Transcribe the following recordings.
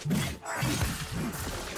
First blood.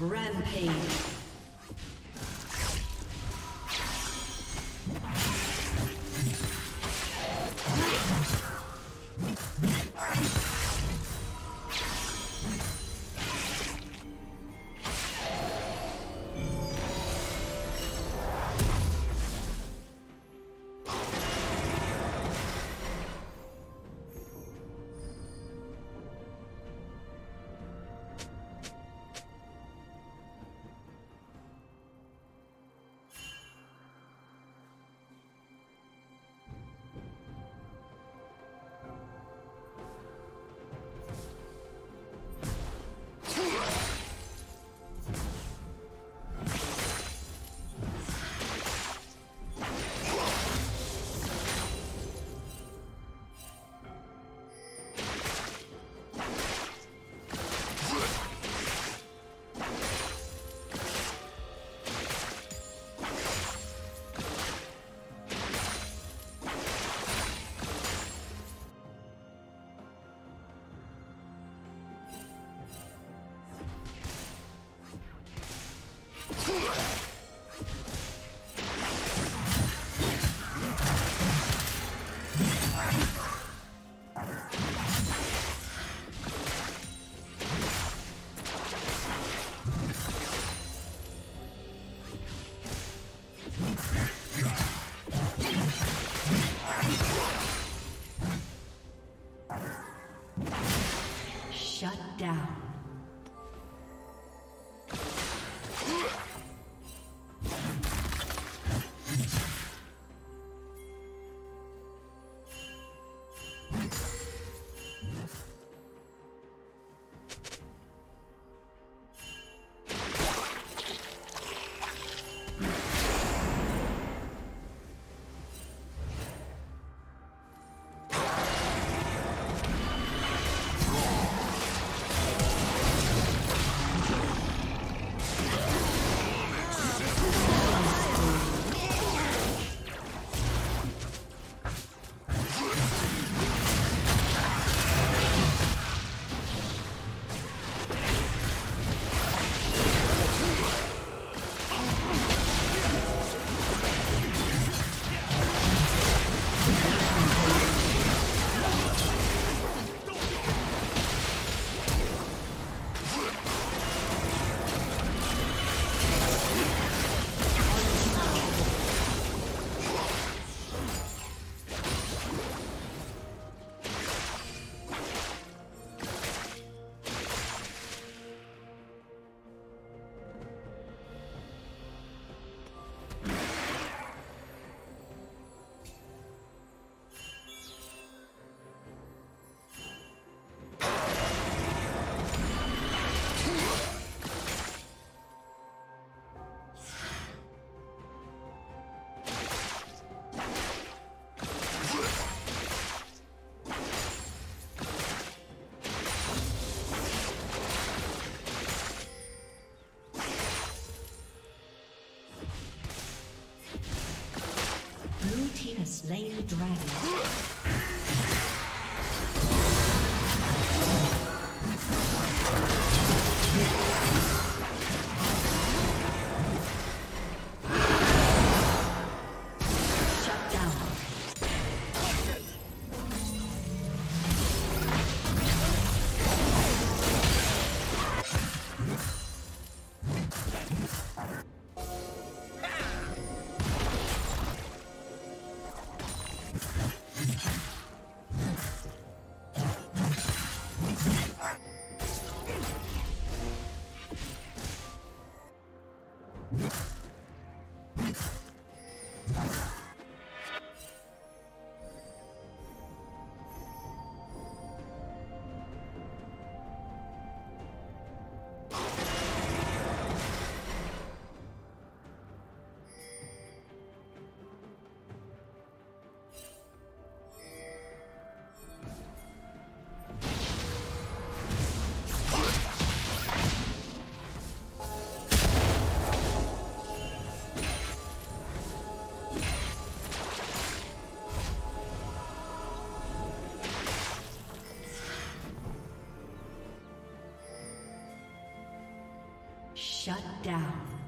Rampage. Dragon. Shut down.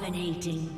Dominating.